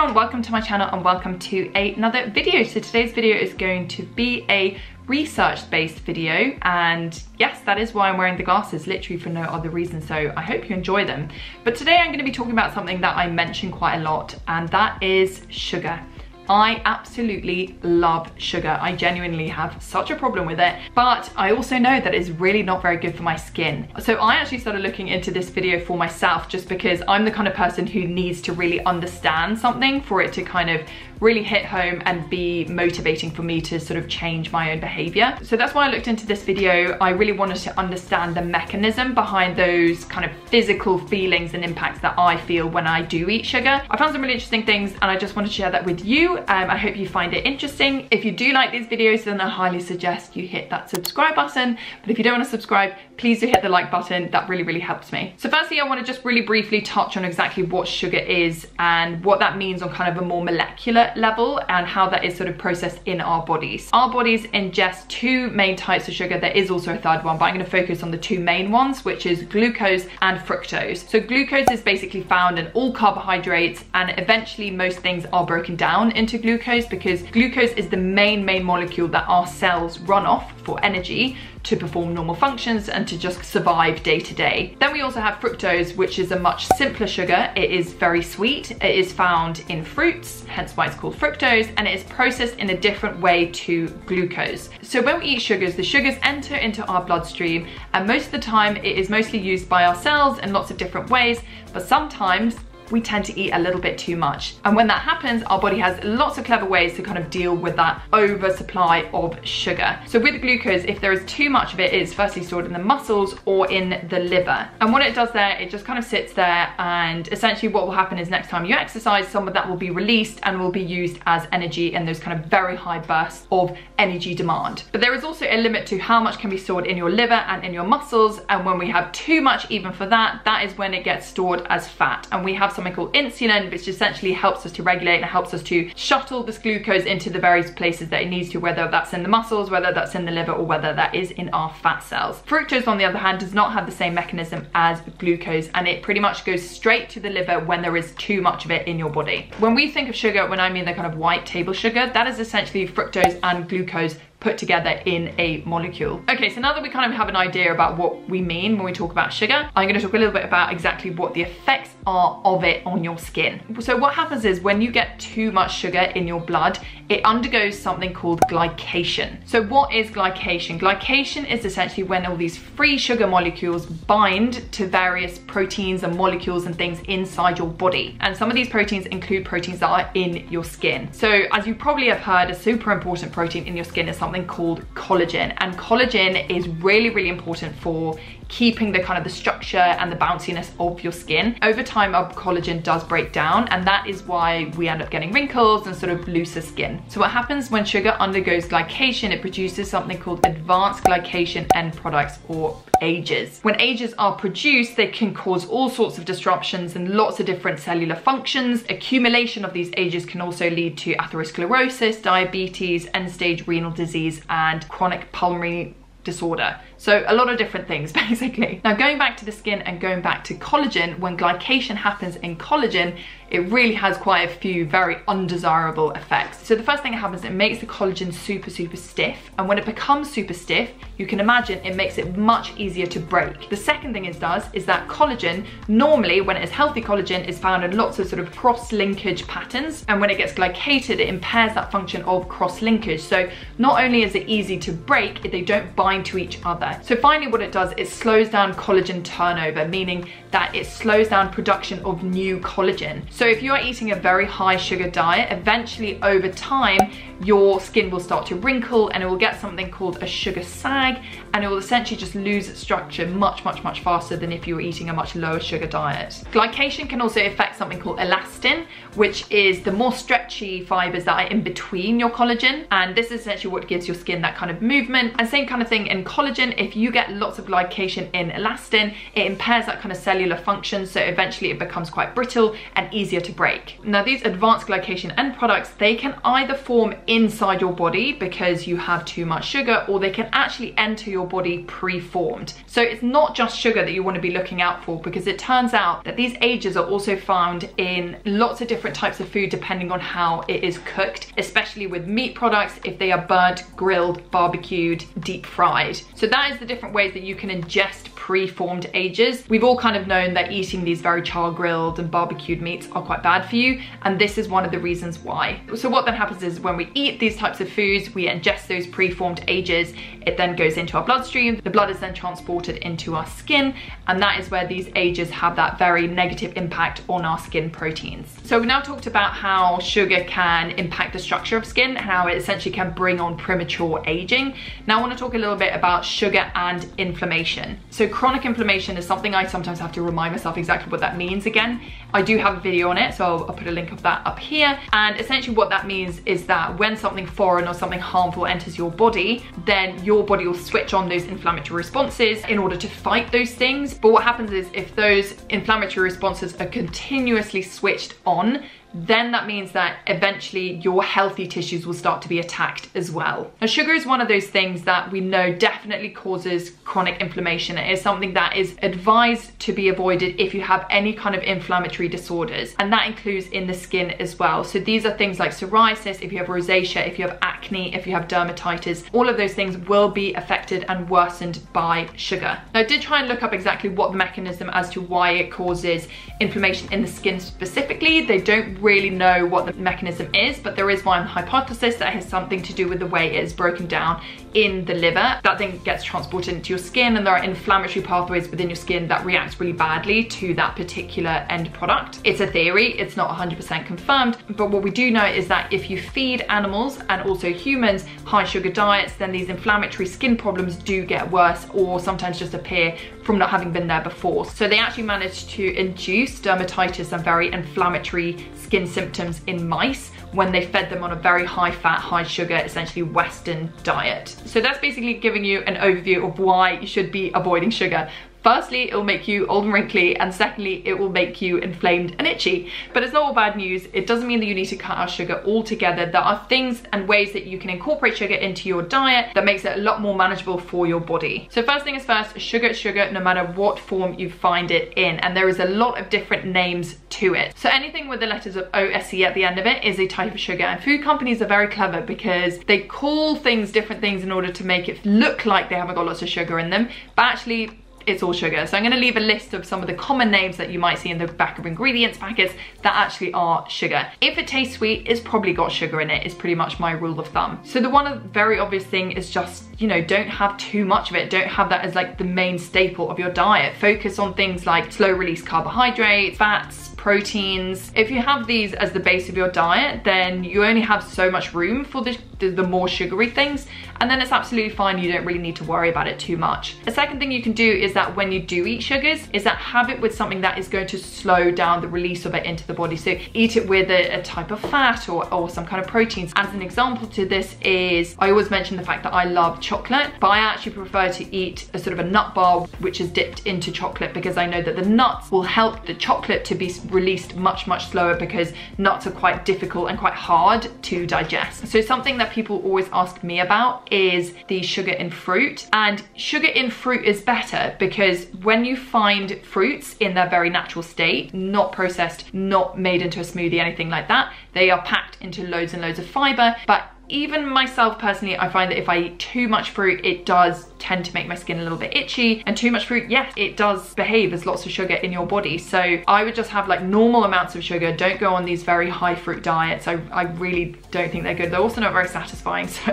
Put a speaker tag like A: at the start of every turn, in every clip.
A: everyone, welcome to my channel and welcome to another video. So today's video is going to be a research-based video and yes, that is why I'm wearing the glasses, literally for no other reason, so I hope you enjoy them. But today I'm gonna be talking about something that I mention quite a lot and that is sugar. I absolutely love sugar. I genuinely have such a problem with it, but I also know that it's really not very good for my skin. So I actually started looking into this video for myself just because I'm the kind of person who needs to really understand something for it to kind of really hit home and be motivating for me to sort of change my own behavior. So that's why I looked into this video. I really wanted to understand the mechanism behind those kind of physical feelings and impacts that I feel when I do eat sugar. I found some really interesting things and I just wanted to share that with you. Um, I hope you find it interesting. If you do like these videos, then I highly suggest you hit that subscribe button. But if you don't want to subscribe, please do hit the like button. That really, really helps me. So firstly, I want to just really briefly touch on exactly what sugar is and what that means on kind of a more molecular level and how that is sort of processed in our bodies. Our bodies ingest two main types of sugar. There is also a third one, but I'm going to focus on the two main ones, which is glucose and fructose. So glucose is basically found in all carbohydrates and eventually most things are broken down into glucose because glucose is the main, main molecule that our cells run off for energy to perform normal functions and to just survive day to day. Then we also have fructose, which is a much simpler sugar. It is very sweet. It is found in fruits, hence why it's called fructose, and it is processed in a different way to glucose. So when we eat sugars, the sugars enter into our bloodstream, and most of the time it is mostly used by our cells in lots of different ways, but sometimes we tend to eat a little bit too much. And when that happens, our body has lots of clever ways to kind of deal with that oversupply of sugar. So with glucose, if there is too much of it, it's firstly stored in the muscles or in the liver. And what it does there, it just kind of sits there and essentially what will happen is next time you exercise, some of that will be released and will be used as energy in those kind of very high bursts of energy demand. But there is also a limit to how much can be stored in your liver and in your muscles. And when we have too much even for that, that is when it gets stored as fat. And we have something called insulin, which essentially helps us to regulate and helps us to shuttle this glucose into the various places that it needs to, whether that's in the muscles, whether that's in the liver, or whether that is in our fat cells. Fructose, on the other hand, does not have the same mechanism as glucose, and it pretty much goes straight to the liver when there is too much of it in your body. When we think of sugar, when I mean the kind of white table sugar, that is essentially fructose and glucose put together in a molecule. Okay, so now that we kind of have an idea about what we mean when we talk about sugar, I'm gonna talk a little bit about exactly what the effects are of it on your skin. So what happens is when you get too much sugar in your blood, it undergoes something called glycation. So what is glycation? Glycation is essentially when all these free sugar molecules bind to various proteins and molecules and things inside your body. And some of these proteins include proteins that are in your skin. So as you probably have heard, a super important protein in your skin is something called collagen. And collagen is really, really important for keeping the kind of the structure and the bounciness of your skin. Over time, our collagen does break down and that is why we end up getting wrinkles and sort of looser skin. So what happens when sugar undergoes glycation, it produces something called advanced glycation end products or AGEs. When AGEs are produced, they can cause all sorts of disruptions and lots of different cellular functions. Accumulation of these AGEs can also lead to atherosclerosis, diabetes, end-stage renal disease, and chronic pulmonary disorder. So a lot of different things basically. Now going back to the skin and going back to collagen, when glycation happens in collagen, it really has quite a few very undesirable effects. So the first thing that happens, it makes the collagen super, super stiff. And when it becomes super stiff, you can imagine it makes it much easier to break. The second thing it does is that collagen, normally when it is healthy collagen, is found in lots of sort of cross-linkage patterns. And when it gets glycated, it impairs that function of cross-linkage. So not only is it easy to break, if they don't bind to each other. So finally what it does, it slows down collagen turnover, meaning that it slows down production of new collagen. So if you are eating a very high sugar diet, eventually over time, your skin will start to wrinkle and it will get something called a sugar sag and it will essentially just lose its structure much, much, much faster than if you were eating a much lower sugar diet. Glycation can also affect something called elastin, which is the more stretchy fibers that are in between your collagen. And this is essentially what gives your skin that kind of movement. And same kind of thing in collagen, if you get lots of glycation in elastin, it impairs that kind of cellular function, so eventually it becomes quite brittle and easier to break. Now these advanced glycation end products, they can either form inside your body because you have too much sugar, or they can actually enter your body pre-formed. So it's not just sugar that you want to be looking out for because it turns out that these AGEs are also found in lots of different types of food depending on how it is cooked, especially with meat products if they are burnt, grilled, barbecued, deep fried. So that is the different ways that you can ingest pre-formed AGEs. We've all kind of known that eating these very char grilled and barbecued meats are quite bad for you and this is one of the reasons why. So what then happens is when we eat these types of foods, we ingest those pre-formed AGEs, it then goes into our bloodstream, the blood is then transported into our skin and that is where these AGEs have that very negative impact on our skin proteins. So we've now talked about how sugar can impact the structure of skin and how it essentially can bring on premature aging. Now I want to talk a little bit about sugar and inflammation. So chronic inflammation is something I sometimes have to remind myself exactly what that means again. I do have a video on it, so I'll, I'll put a link of that up here. And essentially what that means is that when something foreign or something harmful enters your body, then your body will switch on those inflammatory responses in order to fight those things. But what happens is if those inflammatory responses are continuously switched on, then that means that eventually your healthy tissues will start to be attacked as well. Now sugar is one of those things that we know definitely causes chronic inflammation. It is something that is advised to be avoided if you have any kind of inflammatory disorders and that includes in the skin as well. So these are things like psoriasis, if you have rosacea, if you have acne, if you have dermatitis, all of those things will be affected and worsened by sugar. Now I did try and look up exactly what the mechanism as to why it causes inflammation in the skin specifically. They don't really know what the mechanism is, but there is one hypothesis that has something to do with the way it is broken down in the liver. That then gets transported into your skin and there are inflammatory pathways within your skin that react really badly to that particular end product. It's a theory, it's not 100% confirmed, but what we do know is that if you feed animals and also humans high sugar diets, then these inflammatory skin problems do get worse or sometimes just appear from not having been there before. So they actually managed to induce dermatitis and very inflammatory skin symptoms in mice when they fed them on a very high fat, high sugar, essentially Western diet. So that's basically giving you an overview of why you should be avoiding sugar. Firstly, it will make you old and wrinkly, and secondly, it will make you inflamed and itchy. But it's not all bad news. It doesn't mean that you need to cut out sugar altogether. There are things and ways that you can incorporate sugar into your diet that makes it a lot more manageable for your body. So first thing is first, sugar is sugar no matter what form you find it in, and there is a lot of different names to it. So anything with the letters of OSE at the end of it is a type of sugar, and food companies are very clever because they call things different things in order to make it look like they haven't got lots of sugar in them, but actually it's all sugar. So I'm gonna leave a list of some of the common names that you might see in the back of ingredients packets that actually are sugar. If it tastes sweet, it's probably got sugar in it, is pretty much my rule of thumb. So the one very obvious thing is just, you know, don't have too much of it. Don't have that as like the main staple of your diet. Focus on things like slow release carbohydrates, fats, proteins. If you have these as the base of your diet, then you only have so much room for the, the, the, more sugary things, and then it's absolutely fine. You don't really need to worry about it too much. A second thing you can do is that when you do eat sugars, is that have it with something that is going to slow down the release of it into the body. So eat it with a, a type of fat or, or some kind of proteins. As an example to this is, I always mention the fact that I love chocolate, but I actually prefer to eat a sort of a nut bar which is dipped into chocolate because I know that the nuts will help the chocolate to be released much, much slower because nuts are quite difficult and quite hard to digest. So something that people always ask me about is the sugar in fruit. And sugar in fruit is better because when you find fruits in their very natural state, not processed, not made into a smoothie, anything like that, they are packed into loads and loads of fiber, but even myself personally, I find that if I eat too much fruit, it does tend to make my skin a little bit itchy. And too much fruit, yes, it does behave as lots of sugar in your body. So I would just have like normal amounts of sugar. Don't go on these very high fruit diets. I, I really don't think they're good. They're also not very satisfying. So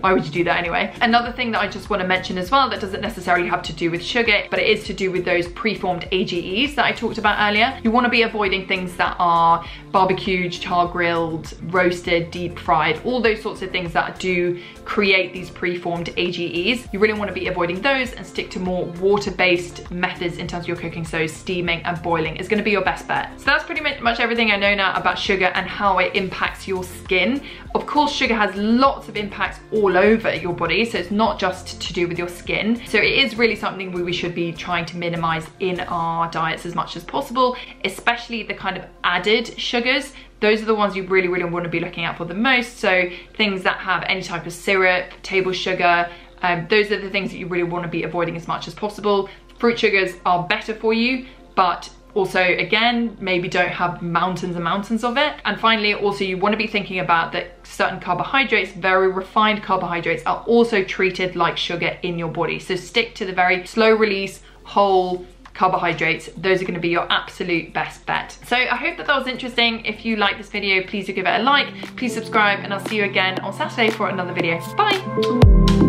A: why would you do that anyway? Another thing that I just want to mention as well that doesn't necessarily have to do with sugar, but it is to do with those preformed AGEs that I talked about earlier. You want to be avoiding things that are barbecued, char grilled, roasted, deep fried, all those sorts of things that do create these preformed AGEs. You really want wanna be avoiding those and stick to more water-based methods in terms of your cooking. So steaming and boiling is gonna be your best bet. So that's pretty much everything I know now about sugar and how it impacts your skin. Of course, sugar has lots of impacts all over your body, so it's not just to do with your skin. So it is really something we should be trying to minimize in our diets as much as possible, especially the kind of added sugars those are the ones you really, really want to be looking out for the most. So things that have any type of syrup, table sugar, um, those are the things that you really want to be avoiding as much as possible. Fruit sugars are better for you, but also again maybe don't have mountains and mountains of it. And finally also you want to be thinking about that certain carbohydrates very refined carbohydrates are also treated like sugar in your body. So stick to the very slow release whole carbohydrates. Those are going to be your absolute best bet. So i hope that that was interesting. If you like this video please do give it a like please subscribe and i'll see you again on saturday for another video. Bye